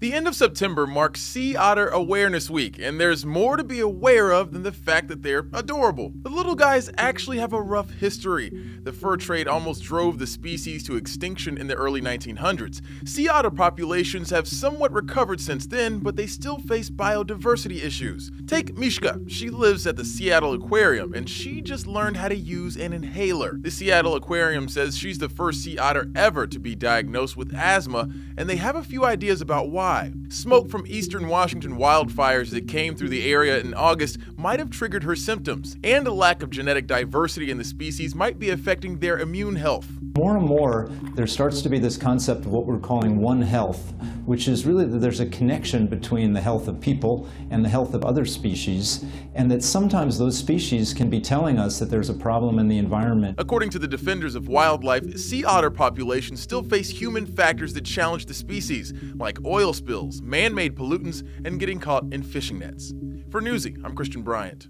The end of September marks Sea Otter Awareness Week, and there's more to be aware of than the fact that they're adorable. The little guys actually have a rough history. The fur trade almost drove the species to extinction in the early 1900s. Sea otter populations have somewhat recovered since then, but they still face biodiversity issues. Take Mishka. She lives at the Seattle Aquarium, and she just learned how to use an inhaler. The Seattle Aquarium says she's the first sea otter ever to be diagnosed with asthma, and they have a few ideas about why why. Smoke from eastern Washington wildfires that came through the area in August might have triggered her symptoms, and a lack of genetic diversity in the species might be affecting their immune health. More and more, there starts to be this concept of what we're calling One Health, which is really that there's a connection between the health of people and the health of other species, and that sometimes those species can be telling us that there's a problem in the environment. According to the defenders of wildlife, sea otter populations still face human factors that challenge the species, like oil spills, man-made pollutants, and getting caught in fishing nets. For Newsy, I'm Christian Bryant.